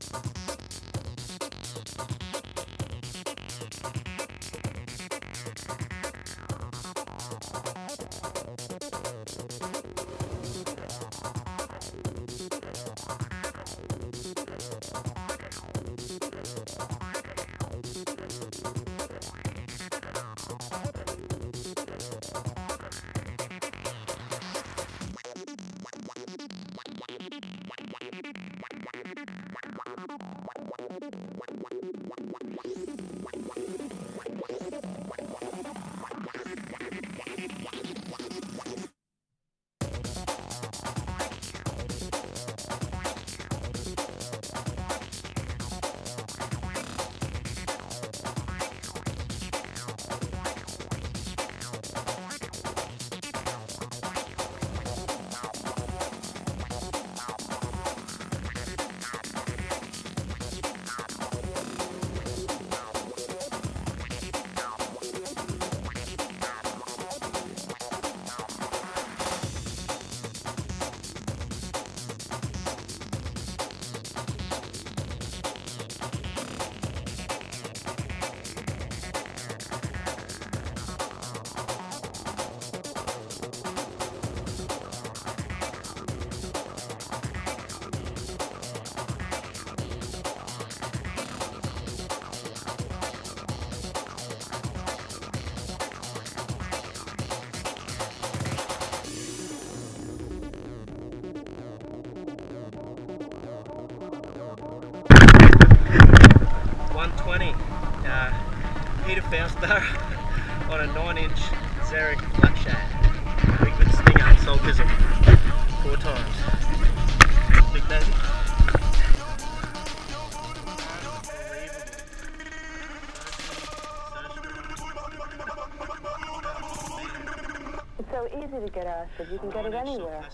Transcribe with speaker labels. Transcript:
Speaker 1: Thank you. 120 uh, Peter Fauster on a 9 inch Zerek flat shad. Bigfoot Stinger, Saltism, four times. Big.
Speaker 2: It's so easy to get acid. You can get it anywhere.